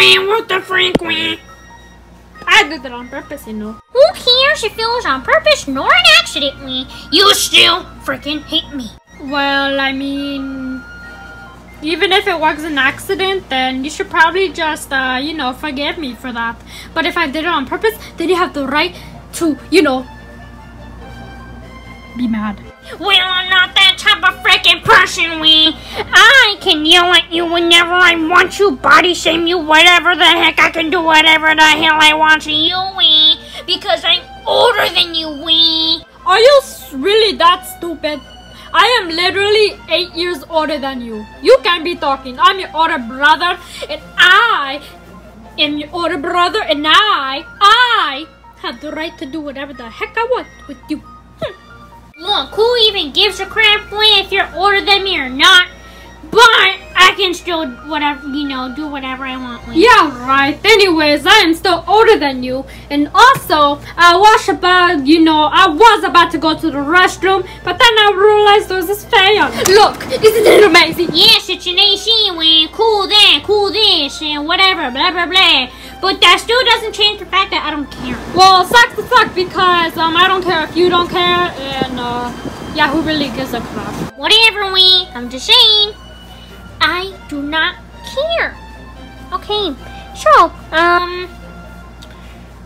What the wah? I did it on purpose, you know. Who cares if it was on purpose nor an accident? Wah? You still freaking hate me. Well, I mean, even if it was an accident, then you should probably just, uh, you know, forgive me for that. But if I did it on purpose, then you have the right to, you know, be mad. Well, I'm not that type of freaking person, we. I can yell at you whenever I want you, body shame you, whatever the heck. I can do whatever the hell I want to you, we. Because I'm older than you, we. Are you really that stupid? I am literally eight years older than you. You can't be talking. I'm your older brother, and I am your older brother, and I, I have the right to do whatever the heck I want with you. Look, who even gives a crap when if you're older than me or not? But I can still whatever you know do whatever I want. With. Yeah, right. Anyways, I am still older than you, and also I was about, you know, I was about to go to the restroom, but then I realized there was this fan. Look, isn't it amazing? Yes, it's an AC when cool that, cool this, and whatever, blah blah blah. But that still doesn't change the fact that I don't care. Well, sucks to suck because um I don't care if you don't care, and uh yeah, who really gives a crap? Whatever, we. I'm just saying. I do not care. Okay, so, um,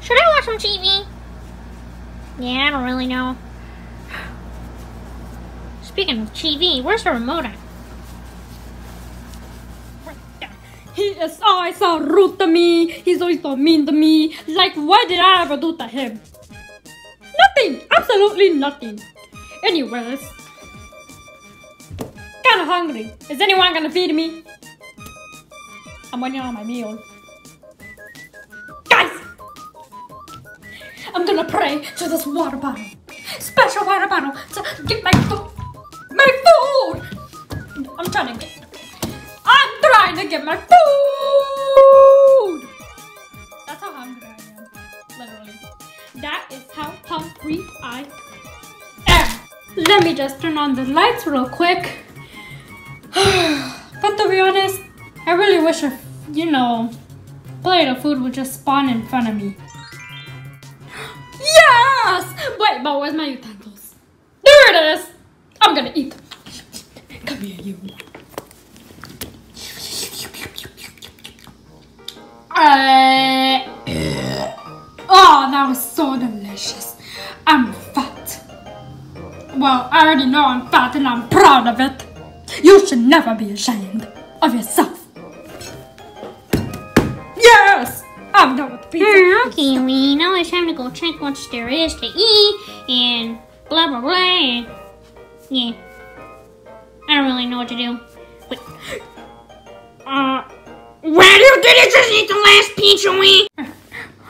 should I watch some TV? Yeah, I don't really know. Speaking of TV, where's the remote at? He is always so rude to me. He's always so mean to me. Like, what did I ever do to him? Nothing. Absolutely nothing. Anyways. Kinda hungry. Is anyone gonna feed me? I'm running out of my meal. Guys! I'm gonna pray to this water bottle. Special water bottle to get my food. My food! I'm trying to get I'm trying to get my food! That's how hungry I am. Literally. That is how hungry I am. Let me just turn on the lights real quick. but to be honest, I really wish a, you know, plate of food would just spawn in front of me. Yes! Wait, but where's my utensils? There it is! I'm gonna eat. Come here, you. Uh, oh, that was so delicious. I'm fat. Well, I already know I'm fat and I'm proud of it. You should never be ashamed of yourself. Yes! I'm done with pizza. Hmm, okay, we now it's time to go check what there is to eat and blah blah blah. Yeah, I don't really know what to do. Wait, uh, You did you just eat the last pizza, we?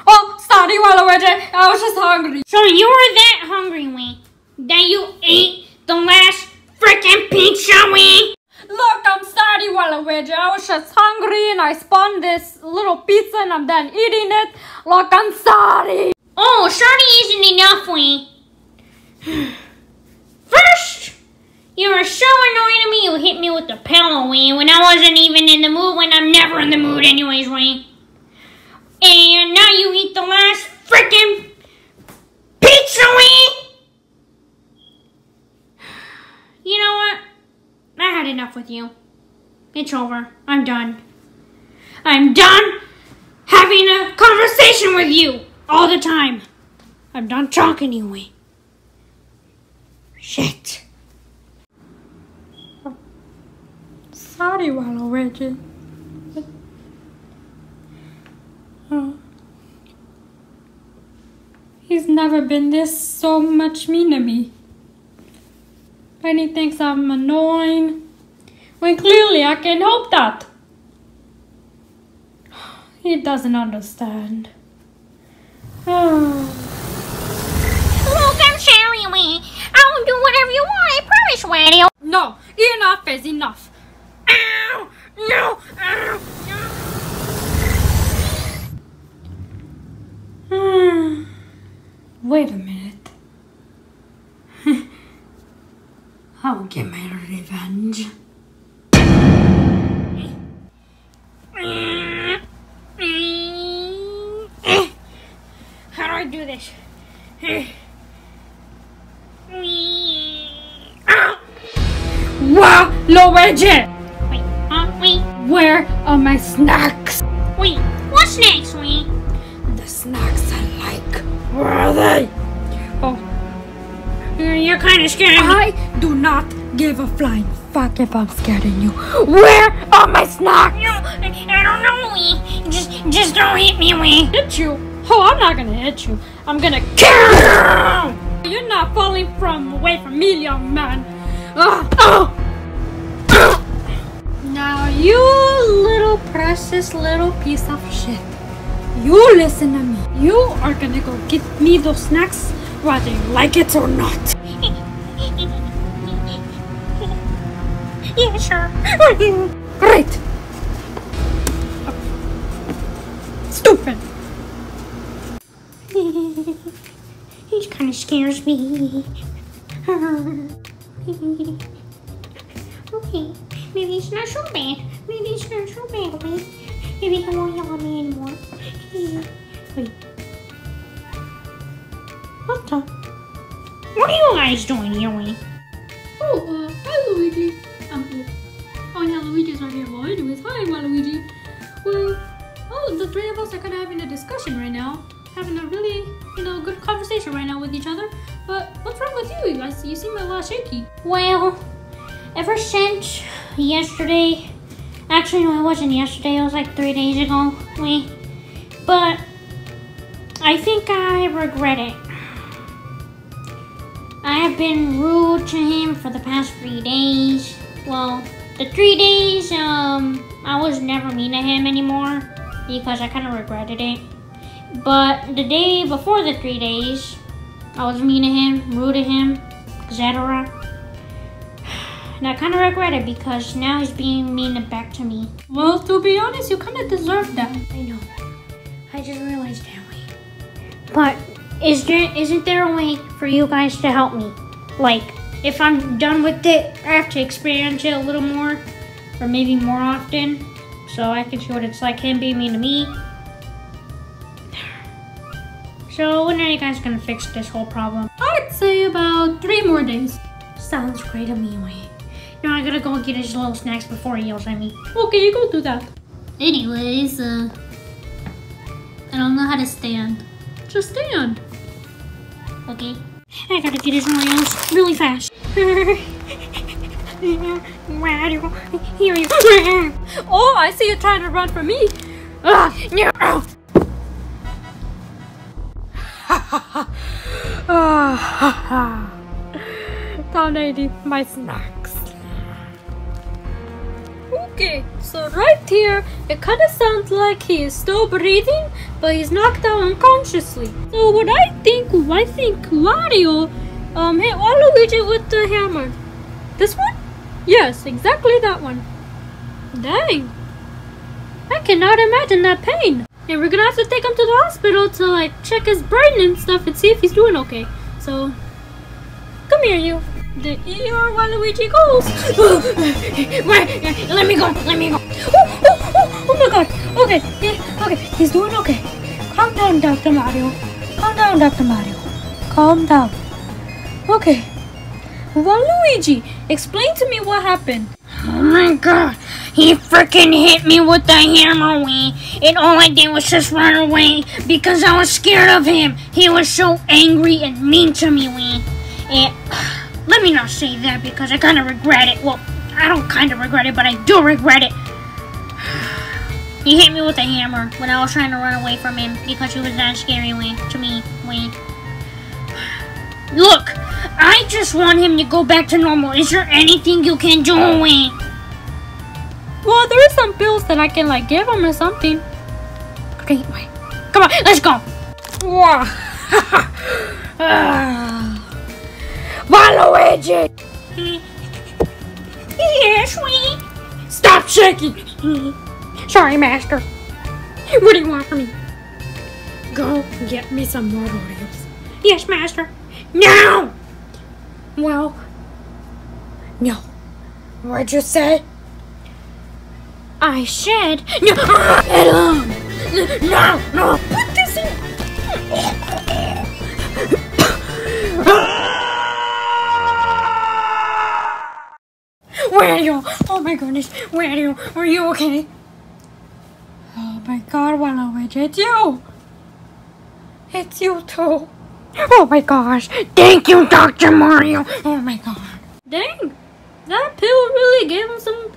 Oh, sorry, Waluigi. I was just hungry. so you were that hungry, we that you ate the last Freaking pizza, we? Look, I'm sorry, Waluigi. I was just hungry and I spawned this little pizza and I'm done eating it. Look, I'm sorry. Oh, sorry isn't enough, we. First, you were so annoying to me. You hit me with the pillow, we, when I wasn't even in the mood. When I'm never in the mood, anyways, we. And now you eat the last freaking pizza, we. You know what? I had enough with you. It's over. I'm done. I'm done having a conversation with you all the time. I'm done talking to you. Wayne. Shit. Sorry, Waluigi. Oh. He's never been this so much mean to me. And he thinks I'm annoying. When clearly I can help that. He doesn't understand. Oh. Look, I'm sorry, we. I'll do whatever you want. I promise, Waddy. No, enough is enough. No! Hmm. Wait a minute. I'll get my revenge. How do I do this? Wow, low budget! My snacks? wait. what snacks, wait? The snacks I like. Where are they? Oh, You're, you're kind of me. I do not give a flying fuck if I'm scaring you. Where are my snacks? No, I, don't know, wee. Just, just don't hit me, wee. Hit you? Oh, I'm not gonna hit you. I'm gonna kill you. You're not falling from away from me, young man. Ah, ah. Now you little precious little piece of shit. You listen to me. You are gonna go get me those snacks whether you like it or not. Yeah, sure. Great. Stupid. he kind of scares me. okay, maybe it's not so bad. Maybe it's not so bad. Wait. Maybe he won't yell at me anymore. Wait. What the? What are you guys doing here, wait? Oh, uh, hi Luigi. Um, oh, oh yeah, Luigi's not here. Well, anyways, hi, Waluigi. Well, oh, the three of us are kind of having a discussion right now, having a really, you know, good conversation right now with each other. But what's wrong with you? I see you seem a lot shaky. Well, ever since yesterday, actually no, it wasn't yesterday. It was like three days ago. Wait, but I think I regret it. I have been rude to him for the past three days. Well, the three days, um, I was never mean to him anymore because I kind of regretted it. But the day before the three days, I was mean to him, rude to him, etc. And I kind of regret it because now he's being mean back to me. Well, to be honest, you kind of deserve that. I know. I just realized that way. But is there isn't there a way for you guys to help me? Like, if I'm done with it, I have to experience it a little more, or maybe more often, so I can see what it's like him being mean to me. So when are you guys gonna fix this whole problem? I'd say about three more days. Sounds great to me, Wayne. I gotta go get his little snacks before he yells at me. Okay, you go do that. Anyways, uh, I don't know how to stand. Just stand. Okay. I gotta get his Oreos really fast. Oh, I see you trying to run from me. To eat my snacks. Okay, so right here, it kind of sounds like he is still breathing, but he's knocked out unconsciously. So what I think, I think Wario um, hit Waluigi with the hammer. This one? Yes, exactly that one. Dang. I cannot imagine that pain. And we're gonna have to take him to the hospital to like check his brain and stuff and see if he's doing okay. So, come here, you. The ER Waluigi goes. Let me go, let me go. Oh, oh, oh, oh my god. Okay, okay, he's doing okay. Calm down, Dr. Mario. Calm down, Dr. Mario. Calm down. Okay. Waluigi, explain to me what happened. Oh my god, he freaking hit me with the hammer. And all I did was just run away because I was scared of him. He was so angry and mean to me, Wee. And let me not say that because I kind of regret it. Well, I don't kind of regret it, but I do regret it. He hit me with a hammer when I was trying to run away from him because he was that scary, Wee, to me, Wee. Look, I just want him to go back to normal. Is there anything you can do, Wee? Well, there is some pills that I can like give him or something. Okay, wait. Come on, let's go. Wow. Ah. Waluigi! Yes, Wee. Stop shaking! Sorry, Master. What do you want from me? Go get me some more Oreos. Yes, Master. Now! Well, no. What'd you say? I said no. No, no! Put this in! My goodness. Where are you? Are you okay? Oh my god, Waluigi, it's you! It's you too. Oh my gosh. Thank you, Dr. Mario. Oh my god. Dang. That pill really gave him some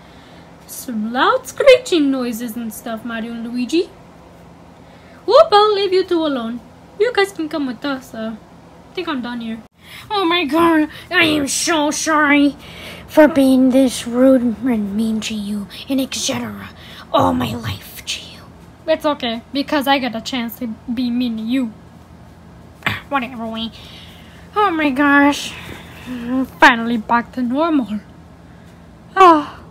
some loud screeching noises and stuff, Mario and Luigi. Whoop, I'll leave you two alone. You guys can come with us, uh, I think I'm done here. Oh my god, I am so sorry for being this rude and mean to you and etc. all my life to you. It's okay, because I get a chance to be mean to you. Whatever, we. Oh my gosh. Finally back to normal. Oh.